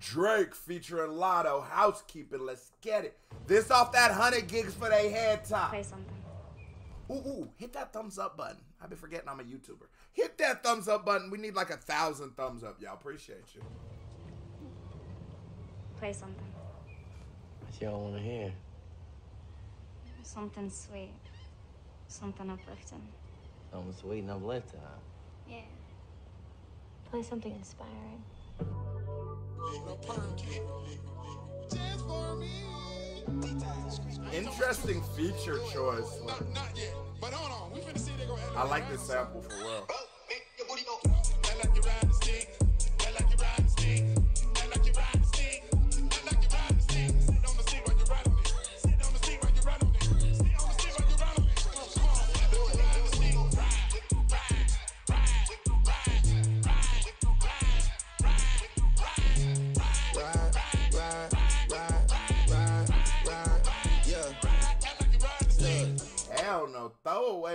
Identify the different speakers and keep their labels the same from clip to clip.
Speaker 1: Drake featuring Latto, housekeeping. Let's get it. This off that hundred gigs for they head top.
Speaker 2: Play something.
Speaker 1: Ooh, ooh, hit that thumbs up button. I've been forgetting I'm a YouTuber. Hit that thumbs up button. We need like a thousand thumbs up, y'all. Appreciate you.
Speaker 2: Play something.
Speaker 3: What y'all want to hear?
Speaker 2: Something sweet. Something uplifting.
Speaker 3: Something sweet and uplifting, huh?
Speaker 2: Yeah. Play something inspiring.
Speaker 1: Interesting feature choice. I like this sample for real.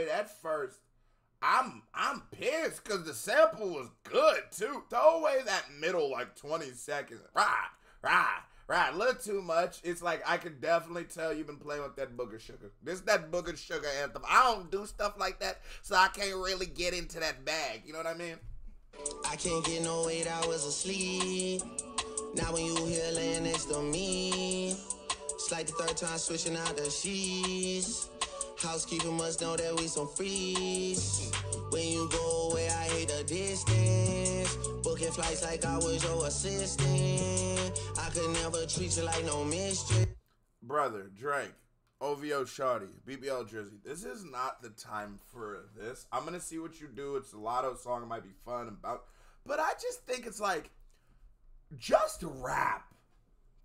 Speaker 1: That first. I'm I'm pissed because the sample was good too. Throw away that middle like 20 seconds. Right, right, right. A little too much. It's like I could definitely tell you've been playing with that booger sugar. This that booger sugar anthem. I don't do stuff like that, so I can't really get into that bag. You know what I mean?
Speaker 4: I can't get no eight hours of sleep. Now when you here laying next to me, it's like the third time switching out the sheets. Housekeeper must know that we some freaks. When you go away, I hate the distance. Booking flights like I was your assistant. I could never treat you like no mystery.
Speaker 1: Brother, Drake, OVO Shawty, BBL Drizzy. This is not the time for this. I'm gonna see what you do. It's a Latto song. It might be fun about, but I just think it's like, just rap,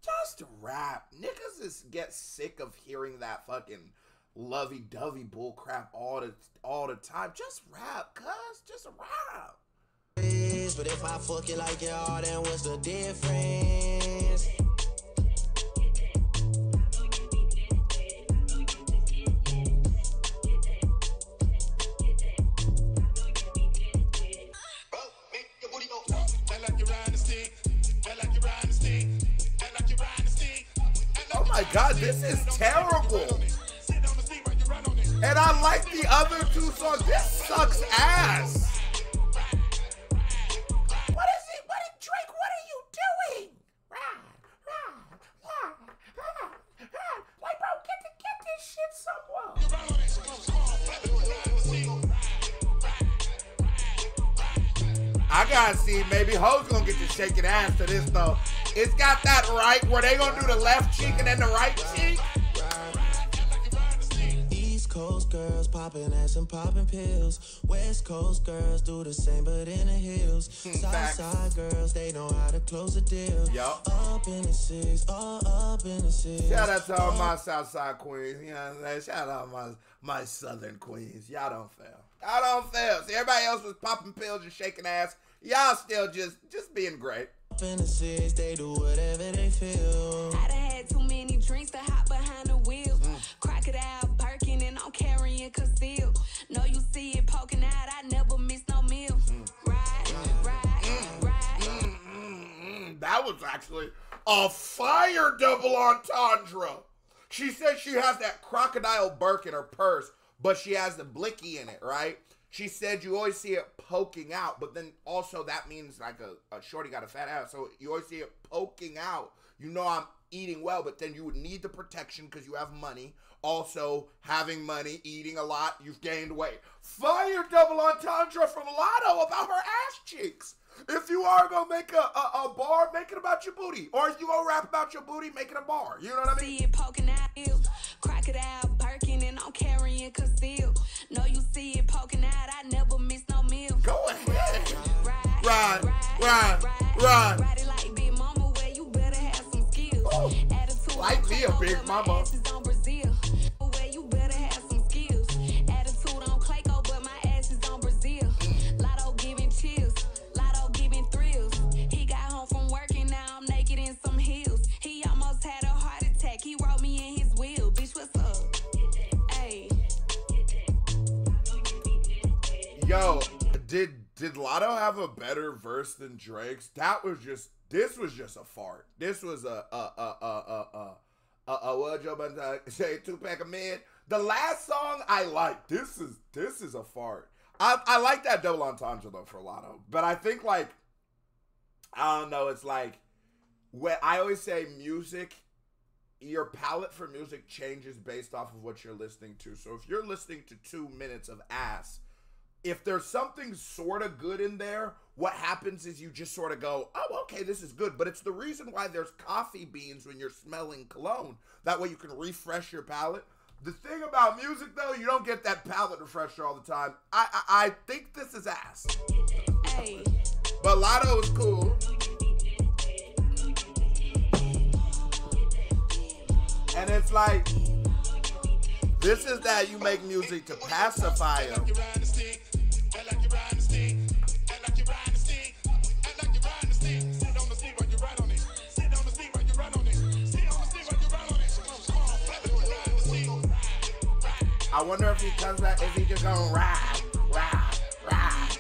Speaker 1: just rap. Niggas just get sick of hearing that fucking lovey-dovey bull crap all the all the time. Just rap, cuz. Just rap.
Speaker 4: But if I fuck it like y'all, then what's the difference?
Speaker 1: Oh my god, this is terrible. And I like the other two songs. This sucks ass. What is it? What is Drake? What are you doing? Like, bro, get the, get this shit somewhere. I gotta see. Maybe Ho's gonna get to shaking ass to this though. It's got that right where they gonna do the left cheek and then the right cheek.
Speaker 4: Popping ass and popping pills. West Coast girls do the same but in the hills.
Speaker 1: Hmm, facts.
Speaker 4: Southside girls, they know how to close a deal.
Speaker 1: Yup.
Speaker 4: Up in the six, all up in the six.
Speaker 1: Shout out to all uh, my Southside queens. You know what I'm saying? Shout out my my Southern queens. Y'all don't fail. Y'all don't fail. See, everybody else was popping pills and shaking ass. Y'all still just just being great.
Speaker 4: Up in the six, they do whatever they feel.
Speaker 5: I done had too
Speaker 1: a fire double entendre. She says she has that crocodile Birk in her purse, but she has the blicky in it, right? She said you always see it poking out, but then also that means like a, a shorty got a fat ass, so you always see it poking out. You know I'm eating well, but then you would need the protection because you have money. Also, having money, eating a lot, you've gained weight. Fire double entendre from Latto about her ass cheeks. If you are gonna make a, a, a bar, make it about your booty. Or if you gonna rap about your booty, make it a bar. You know what I mean?
Speaker 5: See it poking out. Ew. Crocodile and I'm carrying conceal. No, you see it poking out. I never miss no meal.
Speaker 1: Go ahead.
Speaker 5: Ride,
Speaker 1: Ride, ride, ride.
Speaker 5: Ride it like Big Mama, where you better have some skills. Attitude
Speaker 1: Like me a Big Mama. Yo, did Did Latto have a better verse than Drake's? That was just. This was just a fart. This was a a a a a a a, a what Joe Budden say two pack of men. The last song I like. This is this is a fart. I I like that double entendre though for Latto, but I think like I don't know. It's like when I always say music. Your palette for music changes based off of what you're listening to. So if you're listening to two minutes of ass, if there's something sort of good in there, what happens is you just sort of go, oh, okay, this is good. But it's the reason why there's coffee beans when you're smelling cologne. That way you can refresh your palate. The thing about music, though, you don't get that palate refresher all the time. I I, I think this is ass.
Speaker 5: Hey.
Speaker 1: But Latto is cool. And it's like, this is that you make music to pacify them. I wonder if he comes back, is he just gonna ride, ride, ride?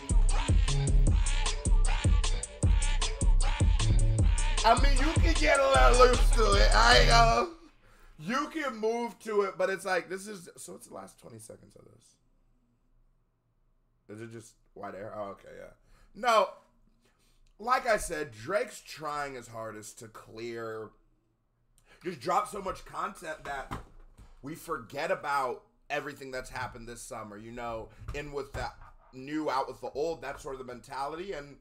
Speaker 1: I mean, you can get a little loose to it. I gonna. You can move to it, but it's like this is so. It's the last twenty seconds of this. Is it just white air? Oh, okay, yeah. No, like I said, Drake's trying his hardest to clear. Just drop so much content that we forget about everything that's happened this summer. You know, in with the new, out with the old. That's sort of the mentality, and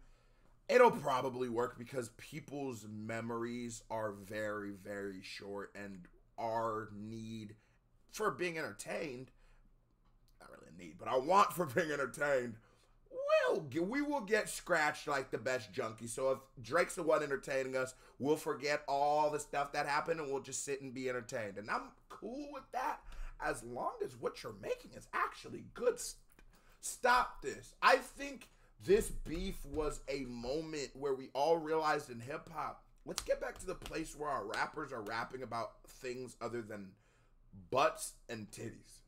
Speaker 1: it'll probably work because people's memories are very, very short, and our need for being entertained, not really a need, but I want for being entertained. We'll get, we will get scratched like the best junkie. So if Drake's the one entertaining us, we'll forget all the stuff that happened and we'll just sit and be entertained. And I'm cool with that as long as what you're making is actually good. S- Stop this. I think this beef was a moment where we all realized in hip hop, let's get back to the place where our rappers are rapping about things other than butts and titties.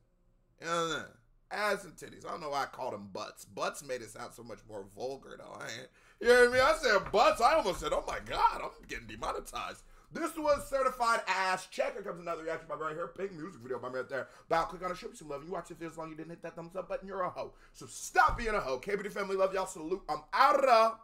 Speaker 1: You know? Ass and titties. I don't know why I called them butts. Butts made it sound so much more vulgar, though. I ain't, you know what I mean? I said butts. I almost said, oh my God, I'm getting demonetized. This was certified ass. Check. Here comes another reaction by right here. Pink music video by me right there. Bow, click on it. Show me some love. You watch it this long. You didn't hit that thumbs up button. You're a hoe. So stop being a hoe. KBD family, love y'all. Salute. I'm out of